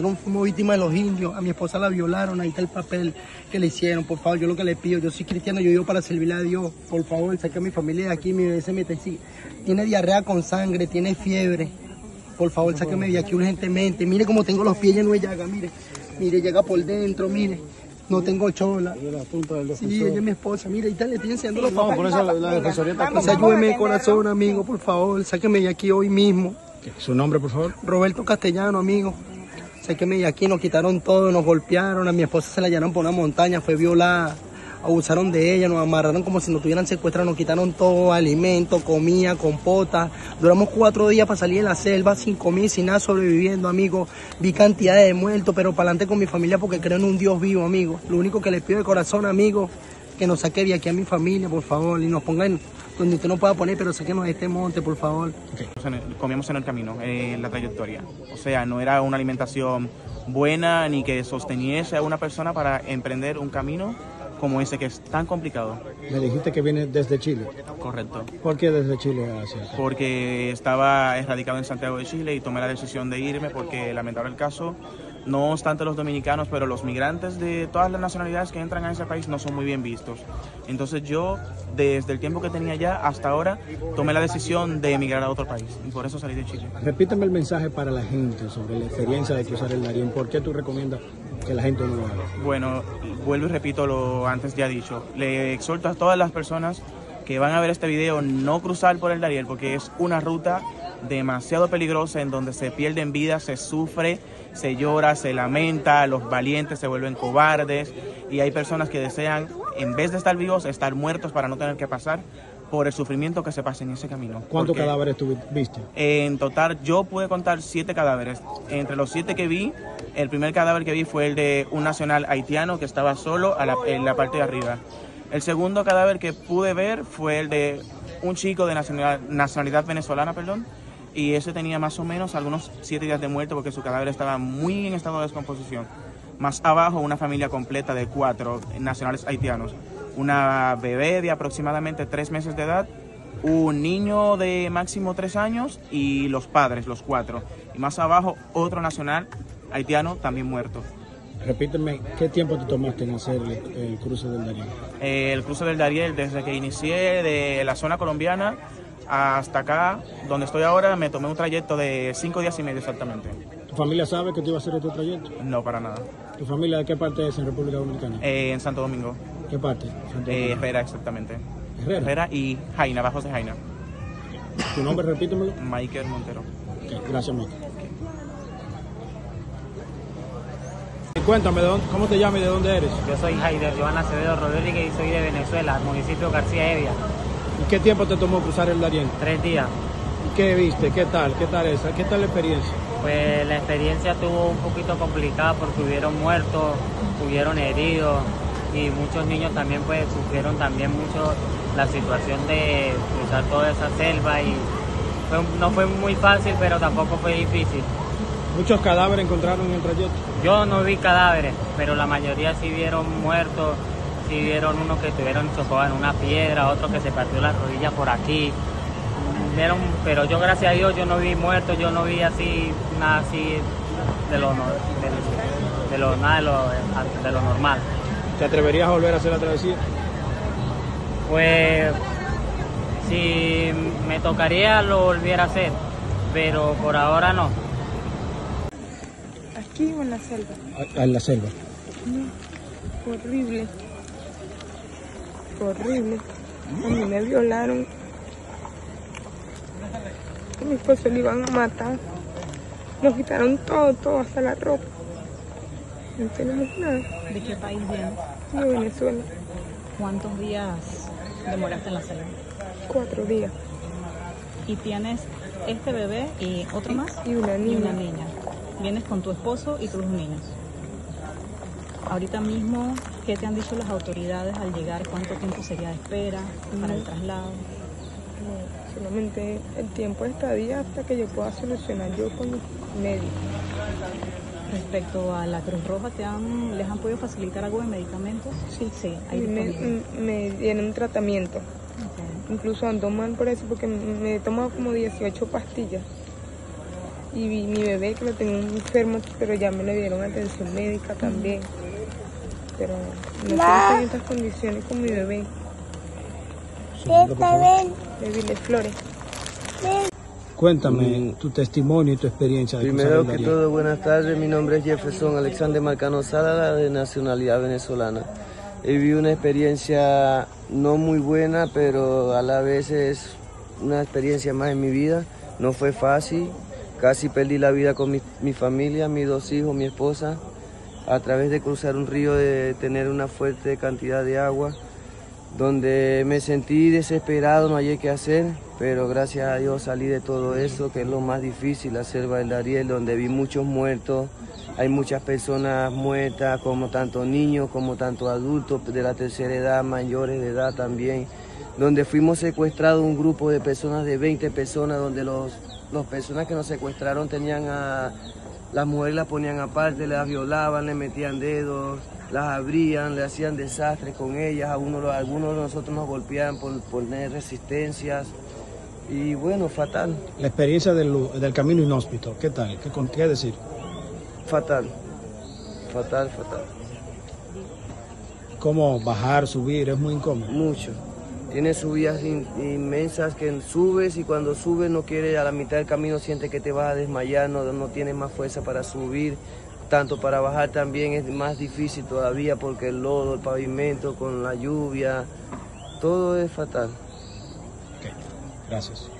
Nosotros fuimos víctimas de los indios, a mi esposa la violaron, ahí está el papel que le hicieron, por favor, yo lo que le pido, yo soy cristiano, yo vivo para servirle a Dios, por favor, saque a mi familia de aquí, mi bebé se mete así, tiene diarrea con sangre, tiene fiebre, por favor, sáqueme de aquí urgentemente, mire cómo tengo los pies llenos de llaga, mire, mire, llega por dentro, mire, no tengo chola. Sí, ella es mi esposa, mire, ahí está, le estoy enseñando los No, por eso la, la defensoría está Pues ayúdeme corazón, amigo, por favor, sáqueme de aquí hoy mismo. Su nombre, por favor. Roberto Castellano, amigo. Sáqueme de aquí, nos quitaron todo, nos golpearon, a mi esposa se la llevaron por una montaña, fue violada, abusaron de ella, nos amarraron como si nos tuvieran secuestrado, nos quitaron todo, alimento, comida, compota. Duramos cuatro días para salir de la selva sin comida sin nada, sobreviviendo, amigo. Vi cantidades de muertos, pero para adelante con mi familia porque creo en un Dios vivo, amigo. Lo único que les pido de corazón, amigo, que nos saque de aquí a mi familia, por favor, y nos pongan donde usted no pueda poner, pero sáquenos de este monte, por favor. en el- comíamos en el camino, eh, en la trayectoria. O sea, no era una alimentación buena ni que sosteniese a una persona para emprender un camino como ese que es tan complicado. Me dijiste que viene desde Chile. Correcto. ¿Por qué desde Chile hacia acá? Porque estaba erradicado en Santiago de Chile y tomé la decisión de irme porque lamentable el caso. No obstante los dominicanos, pero los migrantes de todas las nacionalidades que entran a ese país no son muy bien vistos. Entonces yo, desde el tiempo que tenía ya hasta ahora, tomé la decisión de emigrar a otro país y por eso salí de Chile. Repíteme el mensaje para la gente sobre la experiencia de cruzar el Darién. ¿Por qué tú recomiendas que la gente no lo haga? Bueno, vuelvo y repito lo antes ya dicho. Le exhorto a todas las personas que van a ver este video no cruzar por el Dariel porque es una ruta demasiado peligrosa en donde se pierden vidas, se sufre, se llora, se lamenta, los valientes se vuelven cobardes y hay personas que desean, en vez de estar vivos, estar muertos para no tener que pasar por el sufrimiento que se pasa en ese camino. ¿Cuántos Porque- cadáveres tú viste? en total, yo pude contar siete cadáveres. Entre los siete que vi, el primer cadáver que vi fue el de un nacional haitiano que estaba solo a la- en la parte de arriba. El segundo cadáver que pude ver fue el de un chico de nacionalidad, nacionalidad venezolana, perdón, y ese tenía más o menos algunos siete días de muerte porque su cadáver estaba muy en estado de descomposición. Más abajo, una familia completa de cuatro nacionales haitianos. Una bebé de aproximadamente tres meses de edad, un niño de máximo tres años y los padres, los cuatro. Y más abajo, otro nacional haitiano también muerto. Repíteme, ¿qué tiempo te tomaste en hacer el, el cruce del Darién? Eh, el cruce del Dariel, desde que inicié de la zona colombiana hasta acá, donde estoy ahora, me tomé un trayecto de cinco días y medio exactamente. ¿Tu familia sabe que tú ibas a hacer este trayecto? No, para nada. ¿Tu familia de qué parte es en República Dominicana? Eh, en Santo Domingo, ¿Qué parte? Santo eh, Domingo. Herrera exactamente. Herrera. Herrera y Jaina, bajos de Jaina. ¿Tu nombre, repítemelo? Michael Montero. Ok, gracias, Mike. Cuéntame, ¿de dónde- ¿cómo te llamas y de dónde eres? Yo soy Jaider Joan Acevedo Rodríguez y soy de Venezuela, municipio García Evia. ¿Y qué tiempo te tomó cruzar el Darién? Tres días. ¿Y qué viste? ¿Qué tal? ¿Qué tal esa? ¿Qué tal la experiencia? Pues la experiencia estuvo un poquito complicada porque hubieron muertos, hubieron heridos y muchos niños también pues sufrieron también mucho la situación de cruzar toda esa selva y fue- no fue muy fácil pero tampoco fue difícil. Muchos cadáveres encontraron en el trayecto. Yo no vi cadáveres, pero la mayoría sí vieron muertos, sí vieron unos que estuvieron chocados en una piedra, otro que se partió la rodilla por aquí. Vieron, pero yo gracias a Dios yo no vi muertos, yo no vi así nada así de lo, de, de lo nada de lo, de lo normal. ¿Te atreverías a volver a hacer la travesía? Pues si me tocaría lo volviera a hacer, pero por ahora no. Aquí o en la selva. A- En la selva. Horrible. Horrible. A mí me violaron. A mi esposo le iban a matar. Nos quitaron todo, todo, hasta la ropa. No tenemos nada. ¿De qué país vienes? De Venezuela. ¿Cuántos días demoraste en la selva? Cuatro días. Y tienes este bebé y otro más Y una y una niña. Vienes con tu esposo y tus niños. Ahorita mismo, ¿qué te han dicho las autoridades al llegar? ¿Cuánto tiempo sería de espera para el traslado? No, solamente el tiempo de estadía hasta que yo pueda solucionar yo con mis médicos. Respecto a la Cruz Roja, ¿te han, ¿les han podido facilitar algo de medicamentos? Sí, sí, hay me, disponible. me dieron un tratamiento. Incluso ando mal por eso porque me he tomado como 18 pastillas. Y mi bebé que lo tenía enfermo, pero ya me le dieron atención médica también. Pero no estoy en estas condiciones con mi bebé, de Flores. Cuéntame tu testimonio y tu experiencia de Primero que todo, buenas tardes. Mi nombre es Jefferson Alexander Marcano Sala, de nacionalidad venezolana. He vivido una experiencia no muy buena, pero a la vez es una experiencia más en mi vida. No fue fácil. Casi perdí la vida con mi, mi familia, mis dos hijos, mi esposa, a través de cruzar un río, de tener una fuerte cantidad de agua donde me sentí desesperado, no hallé qué hacer, pero gracias a Dios salí de todo eso, que es lo más difícil, del Dariel, donde vi muchos muertos, hay muchas personas muertas, como tanto niños como tanto adultos de la tercera edad, mayores de edad también, donde fuimos secuestrados un grupo de personas, de 20 personas, donde los, los personas que nos secuestraron tenían a... Las mujeres las ponían aparte, las violaban, le metían dedos, las abrían, le hacían desastres con ellas, a uno, algunos de nosotros nos golpeaban por poner resistencias y bueno, fatal, La experiencia del, del camino inhóspito, ¿qué tal? ¿Qué, qué decir? fatal, fatal, fatal, ¿Cómo bajar, subir? Es muy incómodo. mucho. Tiene subidas in- inmensas que subes y cuando subes no quiere a la mitad del camino siente que te vas a desmayar, no, no tienes más fuerza para subir, tanto para bajar también es más difícil todavía porque el lodo, el pavimento con la lluvia, todo es fatal. Ok, Gracias.